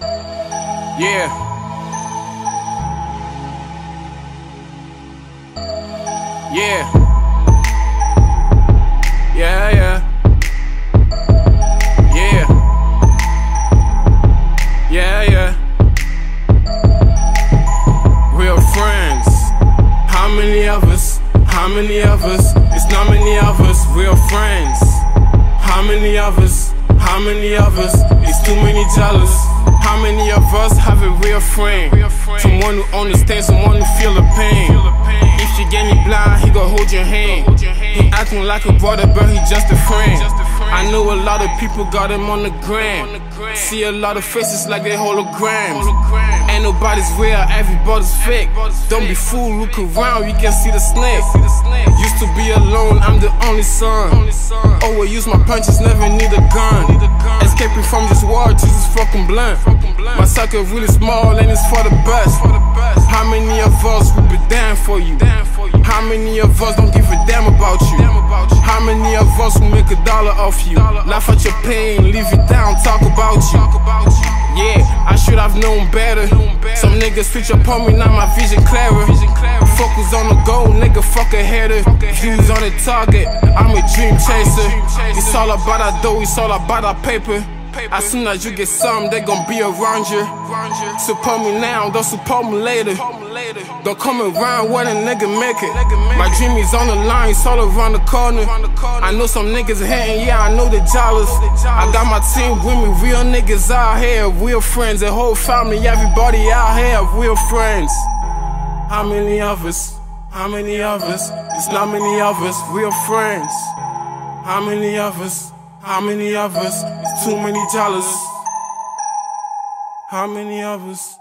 Yeah. Yeah. Yeah, yeah. Yeah. Yeah, yeah. Real friends. How many of us? How many of us? It's not many of us. Real friends. How many of us? How many of us? It's too many jealous. How many of us have a real friend? Someone who understands, someone who feel the pain. If you get me blind, he gon' hold your hand. He acting like a brother, but he just a friend. I know a lot of people got him on the gram. See a lot of faces like they holograms. Ain't nobody's real, everybody's fake. Don't be fooled, look around, you can see the snake. Used to be alone, I'm the only son. Always oh, use my punches, never need a gun. Escaping from this war, Jesus fucking blunt. My circle really small and it's for the best. How many of us will be down for you? How many of us don't give a damn about you? How many of us will make a dollar off you? Laugh at your pain, leave it down, talk about you. Yeah, I should have known better. Some niggas switch up on me, now my vision clearer. Focus on the goal, nigga, fuck a header. Views on the target, I'm a dream chaser. It's all about that dough, it's all about that paper. As soon as you get some, they gon' be around you. Support me now, don't support me later. Don't come around when a nigga make it. My dream is on the line, it's all around the corner. I know some niggas hating, yeah, I know they jealous. I got my team with me, real niggas out here, real friends, the whole family, everybody out here, real friends. How many of us? How many of us? It's not many of us, real friends. How many of us? How many of us? Too many jealous. How many of us?